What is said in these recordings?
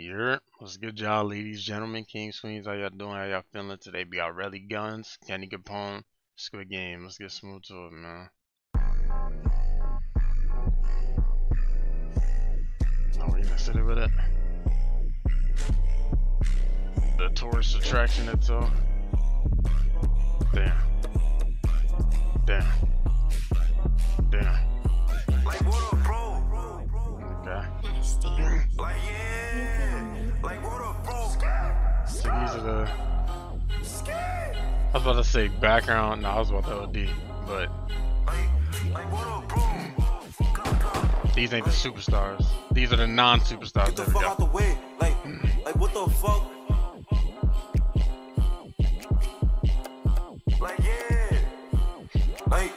Here, what's good, y'all, ladies, gentlemen, kings, queens? How y'all doing? How y'all feeling today? Be our Relly Gunz, Kenny Capone, Squid Game. Let's get smooth to it, man. Oh, we gonna sit it with it. The tourist attraction itself. Damn. Damn. These are the. I was about to say background. No, I was about to OD, but Like, like what up, bro? these ain't the superstars. These are the non-superstars. Get the fuck out the way. Like, like what the fuck? Like yeah. Like,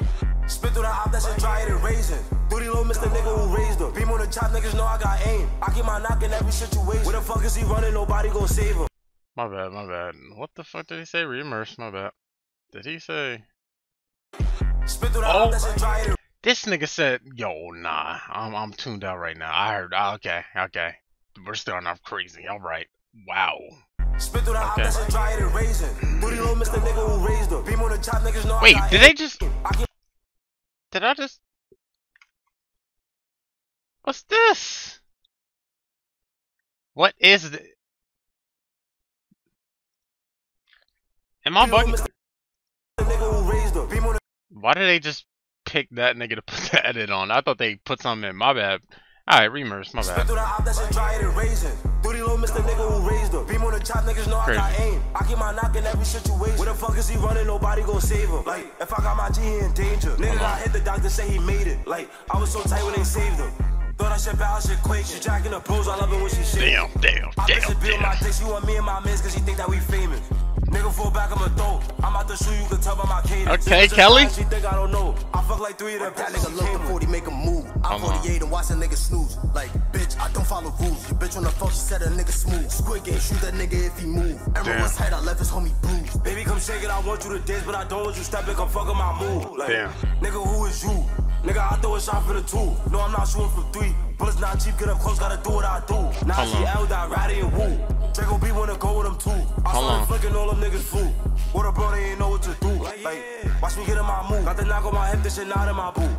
spit through the op, that shit dry and raisin. Booty low, Mr. Nigga who raised her. Beam on the chop, niggas know I got aim. I keep my knock in every situation. Where the fuck is he running? Nobody gon' save him. My bad, my bad. What the fuck did he say? Reimmerse, my bad. Did he say? Spit through the Oh. op, that shit dry and This nigga said, "Yo, nah, I'm I'm tuned out right now." I heard. ah, Okay, okay. We're starting off crazy. All right. Wow. Spit through the Okay. that shit dry and raisin. Booty low, Mr. Nigga who raised her. Beam on the chop, niggas know Wait, did they just? Did I just? What's this? What is it? Am I bugging? Mr. Nigga who raised her. Beam on the Why did they just pick that nigga to put the edit on? I thought they put something in. My bad. Alright, reimmerse. My bad. through the op, that shit dry and raisin. Booty low, Mr. Nigga who raised her. Beam on the chop, niggas know I got Crazy. I keep my knock in every situation. Where the fuck is he running? Nobody gon' save him. Like, if I got my G, in danger. Nigga got hit, the doctor say he made it. Like, I was so tight when they saved him. Thought I shit bad, I shit quake. She jacking the pros, I love it when she shake. Damn, damn, I damn, bitch a my damn. dick, she want me and my mans cause she think that we famous. Nigga fall back, I'm a throw. I'm out the shoe, you can tell by my cadence. Okay, Kelly. She think I don't know. I fuck like three of them. That nigga look the 40, make a move. I'm 48 and watch a nigga snooze. Like, bitch, I don't follow rules. Your bitch wanna fuck, she said a nigga smooth. Squid game, shoot that nigga if he move. Emerald Damn. was tight, I left his homie bruised. Baby, come shake it. I want you to dance, but I don't want you stepping. Come fuck up my mood. Like, Damn. nigga, who is you? Nigga, I throw a shot for the two. No, I'm not shooting from three. Bullets not cheap, get up close, gotta do what I do. Now Hold she on. L, that ratty and woo. Draco B wanna go with them too. I Hold on. started flicking all them niggas flew. What a bro, they ain't know what to do. Like, watch me get in my mood. Got the knock on my hip, this shit not in my boot.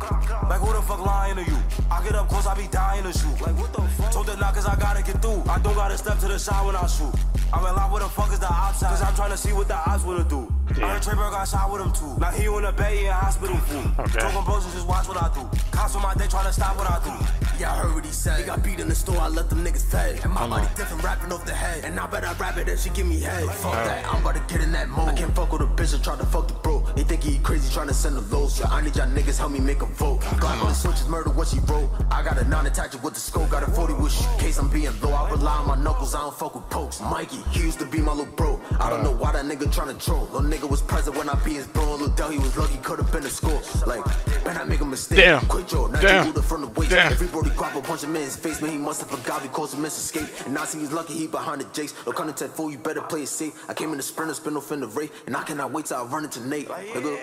Like, who the fuck lying to you? I get up close, I be dying to shoot. Like, what the fuck? Told the knockers I gotta get through. I don't gotta step to the side when I shoot. I'm in line with the fuck is the outside. Cause I'm trying to see what the ops wanna do. I heard Trey Burke got shot with him too. Now he on the he in hospital fool. Okay. Talking bros and just watch what I do. Cops on my dick trying to stop what I do. Yeah, I heard what he said. He got beat in the store, I let them niggas fed. And my body on. different, rapping off the head. And I bet I rap it and she give me head. Fuck that, I'm about to get in that mode. I can't fuck with a bitch and try to fuck the bro. He think he crazy trying to send a low. So I need y'all niggas help me make a vote. Glock on the switches, murder what she wrote. I got a non-attached with the scope, got a 40 with. Case I'm being low, I rely on my knuckles, I don't fuck with pokes. Mikey, he used to be my little bro. I don't know why that nigga tryna troll. Little nigga was present when I be his bro. Little Del, he was lucky, could've been a score. Like, man, I make a mistake. Damn. Quick Joe, not Damn. the from the waist. Damn. Everybody grab a punch him in his face, man. He must have forgot we caused him miss escape. And now see he's lucky he behind the jakes. No content fool, you better play it safe. I came in the sprinter, spin off in the race, and I cannot wait till I run into Nate. Nigga.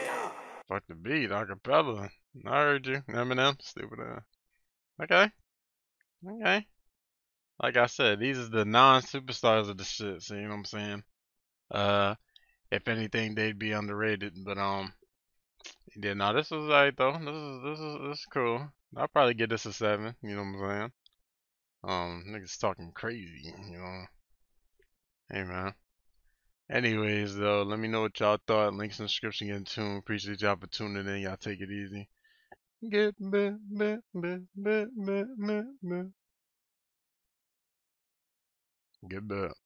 Fuck the beat, acapella. I heard you. Eminem, stupid ass. Okay. Okay. Like I said, these is the non-superstars of the shit. So you know what I'm saying? Uh, if anything, they'd be underrated. But um, yeah, no, this was alright though. This is this is this is cool. I'll probably get this a seven. You know what I'm saying? Um, niggas talking crazy. You know. Hey man. Anyways, though, let me know what y'all thought. Links in the description. Get in tune. Appreciate y'all for tuning in. Y'all take it easy. Get back, back, back, back, back, back, back. Get back.